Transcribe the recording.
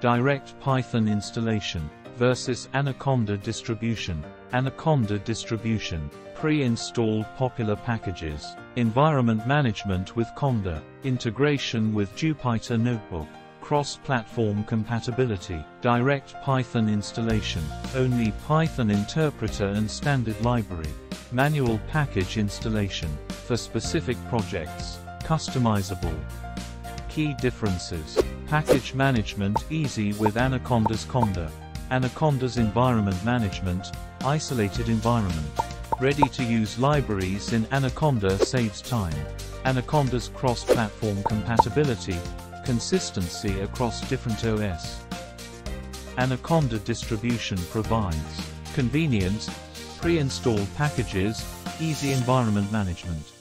Direct Python installation versus Anaconda distribution. Anaconda distribution. Pre-installed popular packages. Environment management with Conda. Integration with Jupyter Notebook. Cross-platform compatibility. Direct Python installation. Only Python interpreter and standard library. Manual package installation. For specific projects. Customizable. Key differences. Package management easy with Anaconda's Conda. Anaconda's environment management, isolated environment. Ready to use libraries in Anaconda saves time. Anaconda's cross-platform compatibility, consistency across different OS. Anaconda distribution provides convenience, pre-installed packages, easy environment management.